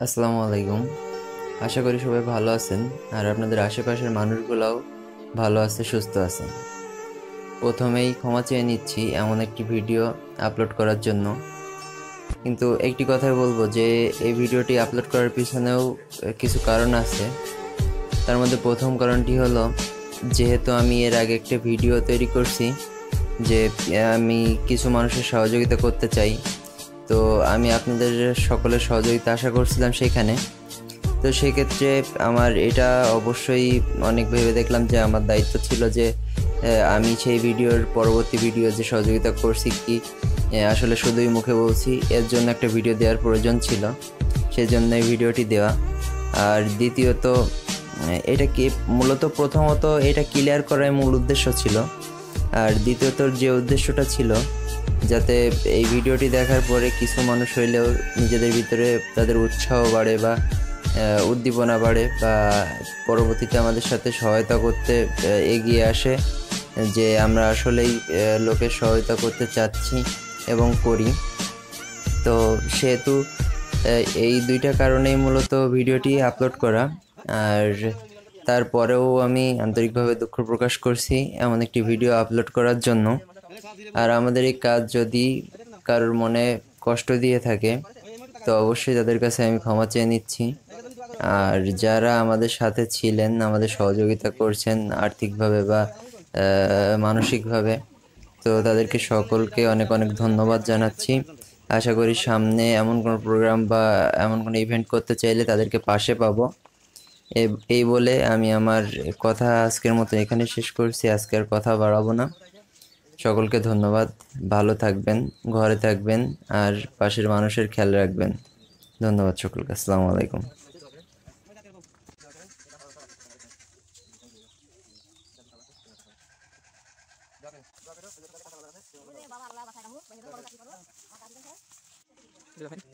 আসসালামু আলাইকুম। আশা করি সবাই ভালো আছেন আর আপনাদের আশেপাশের মানুষগুলোও ভালো আছে, সুস্থ আছেন প্রথমেই ক্ষমা চেয়ে নিচ্ছি এমন একটি ভিডিও আপলোড করার জন্য। কিন্তু একটি কথাই বলব যে, এই ভিডিওটি আপলোড করার পিছনেও কিছু কারণ আছে। তার মধ্যে প্রথম কারণটি হলো, যেহেতু আমি এর আগে একটা ভিডিও তৈরি করছি, যে আমি কিছু মানুষের সহযোগিতা করতে চাই তো আমি আপনাদের সকলের সহযোগিতা আশা করছিলাম সেখানে। তো সেক্ষেত্রে আমার এটা অবশ্যই অনেক ভেবে দেখলাম যে আমার দায়িত্ব ছিল যে আমি সেই ভিডিওর পরবর্তী ভিডিও যে সহযোগিতা করছি কি আসলে শুধুই মুখে বলছি, এর জন্য একটা ভিডিও দেওয়ার প্রয়োজন ছিল সেই জন্য এই ভিডিওটি দেওয়া। আর দ্বিতীয়ত এটা কি মূলত প্রথমত এটা ক্লিয়ার করার মূল উদ্দেশ্য ছিল। আর দ্বিতীয়ত যে উদ্দেশ্যটা ছিল যাতে এই ভিডিওটি দেখার পরে কিছু মানুষ হইলেও নিজেদের ভিতরে তাদের উৎসাহ বাড়ে বা উদ্দীপনা বাড়ে বা পরবর্তীতে আমাদের সাথে সহায়তা করতে এগিয়ে আসে, যে আমরা আসলেই লোকের সহায়তা করতে চাচ্ছি এবং করি। তো সেহেতু এই দুইটা কারণেই মূলত ভিডিওটি আপলোড করা। আর তারপরেও আমি আন্তরিকভাবে দুঃখ প্রকাশ করছি এমন একটি ভিডিও আপলোড করার জন্য। আর আমাদের এই কাজ যদি কারোর মনে কষ্ট দিয়ে থাকে, তো অবশ্যই তাদের কাছে আমি ক্ষমা চেয়ে নিচ্ছি। আর যারা আমাদের সাথে ছিলেন, আমাদের সহযোগিতা করছেন আর্থিকভাবে বা মানসিকভাবে, তো তাদেরকে সকলকে অনেক অনেক ধন্যবাদ জানাচ্ছি। আশা করি সামনে এমন কোনো প্রোগ্রাম বা এমন কোনো ইভেন্ট করতে চাইলে তাদেরকে পাশে পাবো। এই বলে আমি আমার কথা আজকের মতো এখানে শেষ করছি। আজকের কথা বাড়াবো না। সকলকে ধন্যবাদ। ভালো থাকবেন, ঘরে থাকবেন আর পাশের মানুষের খেয়াল রাখবেন। ধন্যবাদ সকলকে। আসসালামু আলাইকুম। আমাকে